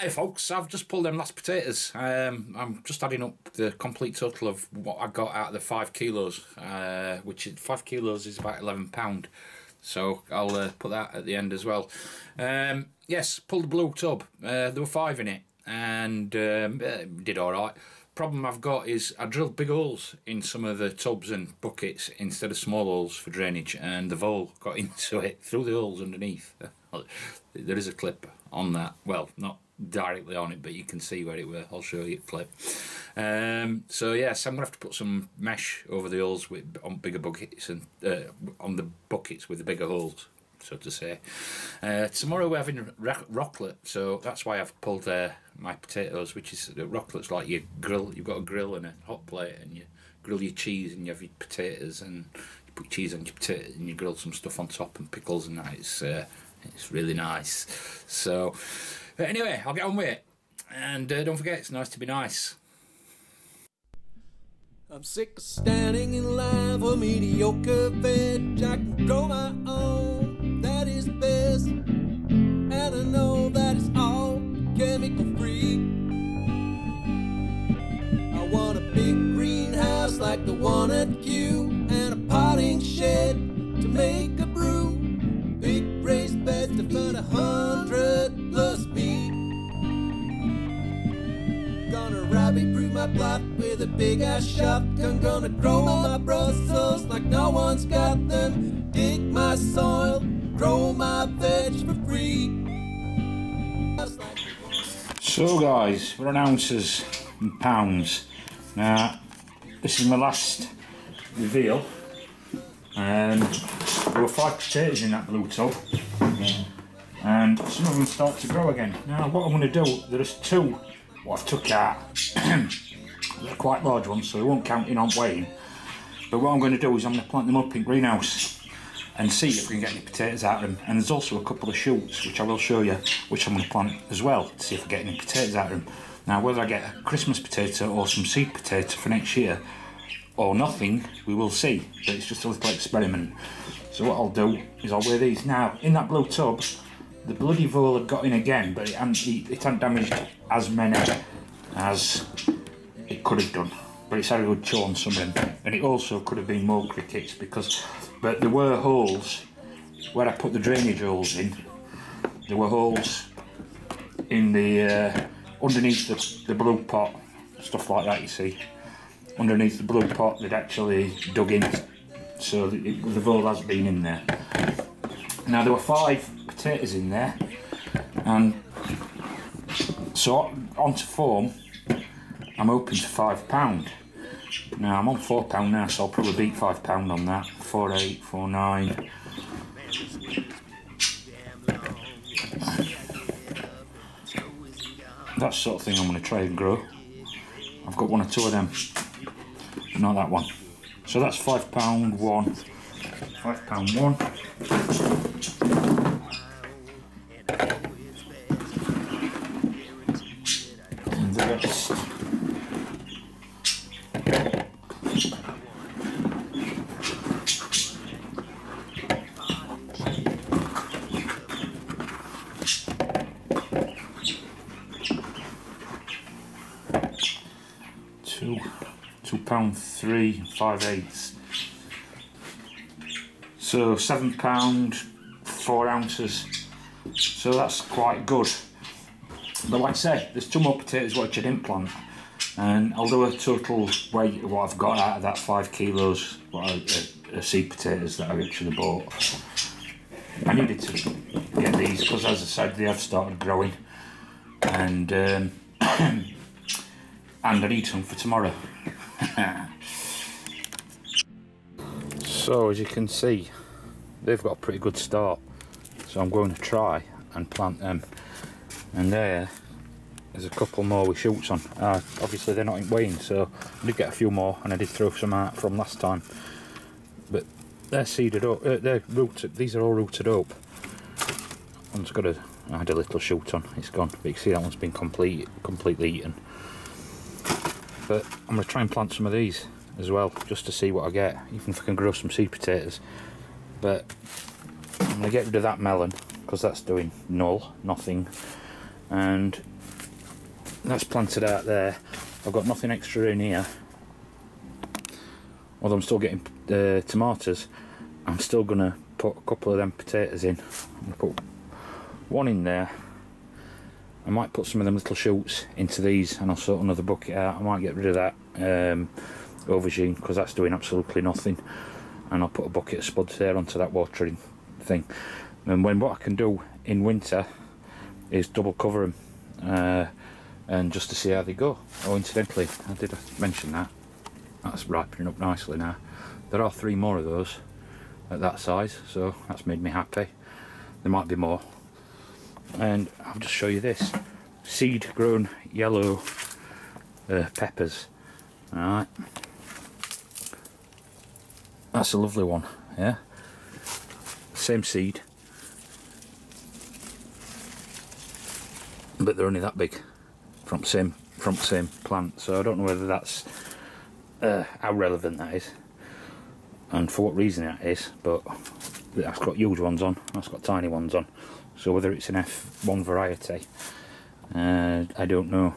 Hey folks, I've just pulled them last potatoes. Um, I'm just adding up the complete total of what I got out of the five kilos, uh, which is five kilos is about eleven pound. So I'll uh, put that at the end as well. Um, yes, pulled the blue tub. Uh, there were five in it, and um, did all right. Problem I've got is I drilled big holes in some of the tubs and buckets instead of small holes for drainage, and the vole got into it through the holes underneath. There is a clip on that. Well, not directly on it, but you can see where it were. I'll show you a clip. Um, so yes, I'm gonna have to put some mesh over the holes with on bigger buckets and uh, on the buckets with the bigger holes, so to say. Uh, tomorrow we're having raclette, so that's why I've pulled uh, my potatoes, which is the raclette's like your grill. You've got a grill and a hot plate, and you grill your cheese and you have your potatoes and you put cheese on your potatoes and you grill some stuff on top and pickles and that. It's uh, it's really nice. So. But anyway, I'll get on with it. And uh, don't forget, it's nice to be nice. I'm sick of standing in line for mediocre veg. I can grow my own, that is best. Big ass shotgun. Gonna grow my Brussels like no one's got them. Dig my soil, grow my veg for free. So, guys, we're on ounces and pounds. Now, this is my last reveal. And there were five potatoes in that blue tub. And some of them start to grow again. Now, what I'm going to do, there's two what I've took out. They're quite large ones, so they won't count in on weighing. But what I'm going to do is I'm going to plant them up in greenhouse and see if we can get any potatoes out of them. And there's also a couple of shoots, which I will show you, which I'm going to plant as well, to see if we get any potatoes out of them. Now, whether I get a Christmas potato or some seed potato for next year, or nothing, we will see. But it's just a little experiment. So what I'll do is I'll wear these. Now, in that blue tub, the bloody vole had got in again, but it hadn't, it hadn't damaged as many as could have done. But it's had a good chew on some of. And it also could have been more crickets because, but there were holes where I put the drainage holes in. There were holes in the, uh, underneath the, the blue pot, stuff like that you see. Underneath the blue pot they'd actually dug in, so the, the vole has been in there. Now there were five potatoes in there and so on to form I'm open to five pound. Now I'm on four pound now so I'll probably beat five pound on that. Four eight four nine. That sort of thing I'm going to try and grow. I've got one or two of them. Not that one. So that's five pound one. Five pound one. Two two pound three five eighths. So seven pound four ounces. So that's quite good. But like I say there's two more potatoes which I didn't plant. And do a total weight of what I've got out of that five kilos what I, uh, seed potatoes that I actually bought. I needed to get these because as I said they have started growing. And um, and I need some for tomorrow so as you can see they've got a pretty good start. So I'm going to try and plant them. And there there's a couple more with shoots on. Uh, obviously they're not in weighing so I did get a few more and I did throw some out from last time. But they're seeded up uh, they're rooted these are all rooted up. One's got a I had a little shoot on it's gone. But you can see that one's been complete completely eaten but I'm going to try and plant some of these as well just to see what I get even if I can grow some seed potatoes but I'm going to get rid of that melon because that's doing null nothing and that's planted out there. I've got nothing extra in here. Although I'm still getting uh, tomatoes, I'm still gonna put a couple of them potatoes in. I'm gonna put one in there. I might put some of them little shoots into these and I'll sort another bucket out. I might get rid of that um, aubergine because that's doing absolutely nothing. And I'll put a bucket of spuds there onto that watering thing. And when what I can do in winter is double cover them uh, and just to see how they go. Oh, incidentally, I did mention that. That's ripening up nicely now. There are three more of those at that size, so that's made me happy. There might be more. And I'll just show you this. Seed grown yellow uh, peppers. Alright. That's a lovely one, yeah? Same seed. But they're only that big from same from same plant, so I don't know whether that's uh, how relevant that is and for what reason that is, but that's got huge ones on, that's got tiny ones on. So whether it's an F1 variety, uh, I don't know.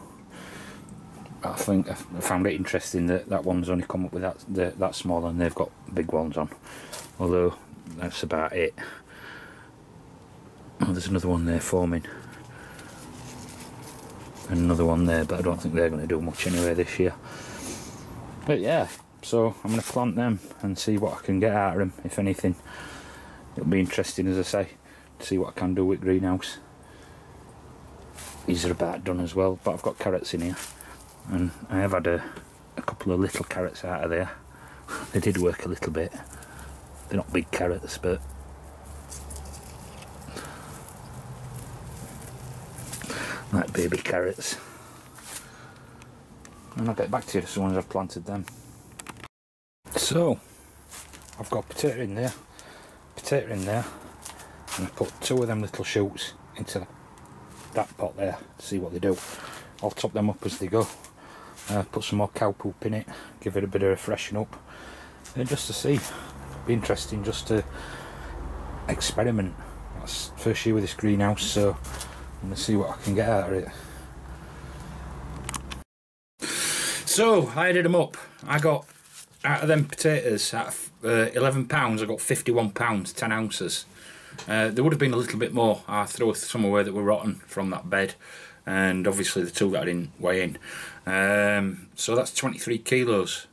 I think I found it interesting that that one's only come up with that the, that small and they've got big ones on. Although that's about it. Oh, there's another one there forming. And another one there, but I don't think they're going to do much anyway this year. But yeah, so I'm going to plant them and see what I can get out of them, if anything. It'll be interesting, as I say, see what I can do with greenhouse. These are about done as well, but I've got carrots in here. And I have had a, a couple of little carrots out of there. They did work a little bit. They're not big carrots, but like baby carrots. And I'll get back to you as soon as I've planted them. So, I've got potato in there, potato in there, and I put two of them little shoots into that pot there to see what they do. I'll top them up as they go. Uh, put some more cow poop in it, give it a bit of a freshen up, and just to see. Be interesting just to experiment. That's first year with this greenhouse, so I'm gonna see what I can get out of it. So I added them up. I got out of them potatoes, at uh, 11 pounds, I got 51 pounds, 10 ounces. Uh, there would have been a little bit more. I threw some away that were rotten from that bed, and obviously the two that I didn't weigh in. Um, so that's 23 kilos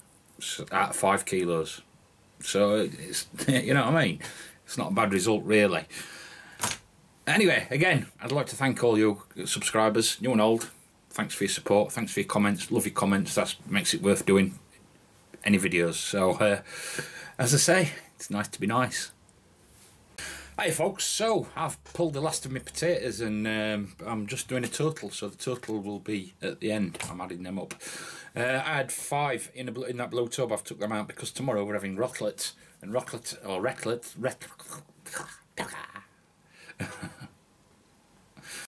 of 5 kilos. So it's, you know what I mean? It's not a bad result, really. Anyway, again, I'd like to thank all you subscribers, new and old. Thanks for your support. Thanks for your comments. Love your comments. That makes it worth doing any videos. So, uh, as I say, it's nice to be nice. Hi folks, so I've pulled the last of my potatoes and um, I'm just doing a total, so the total will be at the end. I'm adding them up. Uh, I had five in, a, in that blue tub. I've took them out because tomorrow we're having raclettes and raclette or retlet, ret,